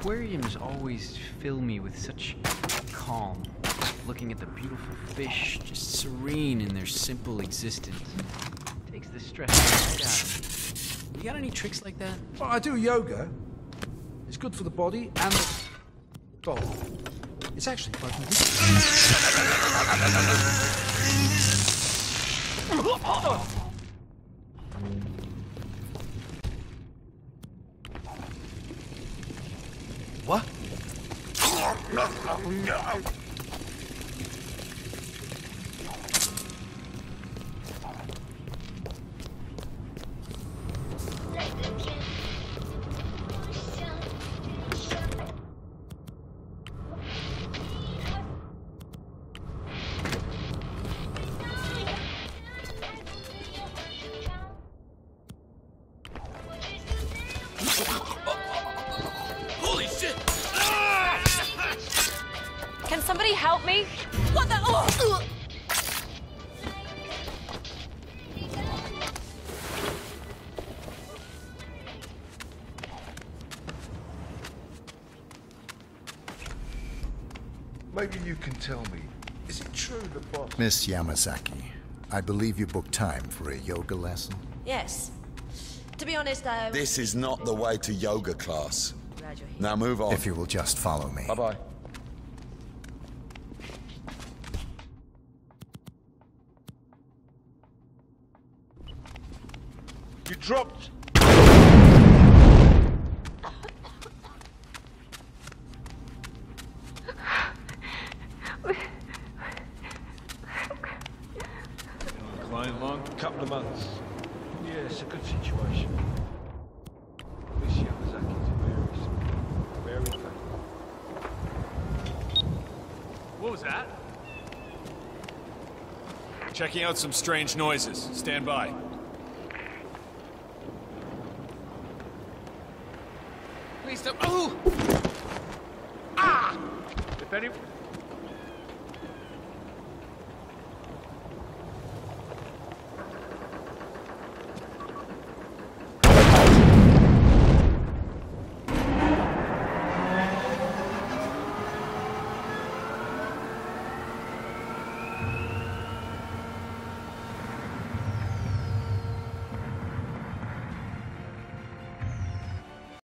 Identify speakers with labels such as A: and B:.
A: Aquariums always fill me with such calm. Looking at the beautiful fish, just serene in their simple existence. Takes the stress right out. You got any tricks like that?
B: Well, I do yoga. It's good for the body and the... Well, it's actually quite medicinal.
C: わ。
D: Can somebody help me? What the? Oh!
E: Maybe you can tell me, is it true the boss...
F: Miss Yamazaki, I believe you booked time for a yoga lesson.
G: Yes. To be honest, I...
C: This is not the way to yoga class.
G: Glad you're here.
C: Now move on.
F: If you will just follow me.
E: Bye-bye. You dropped...
B: Client long? Couple of months. Yeah, it's a good situation. Miss Yamazaki's very simple. Very faithful.
H: What was that? Checking out some strange noises. Stand by.
I: Please don't. Oh!
H: If any...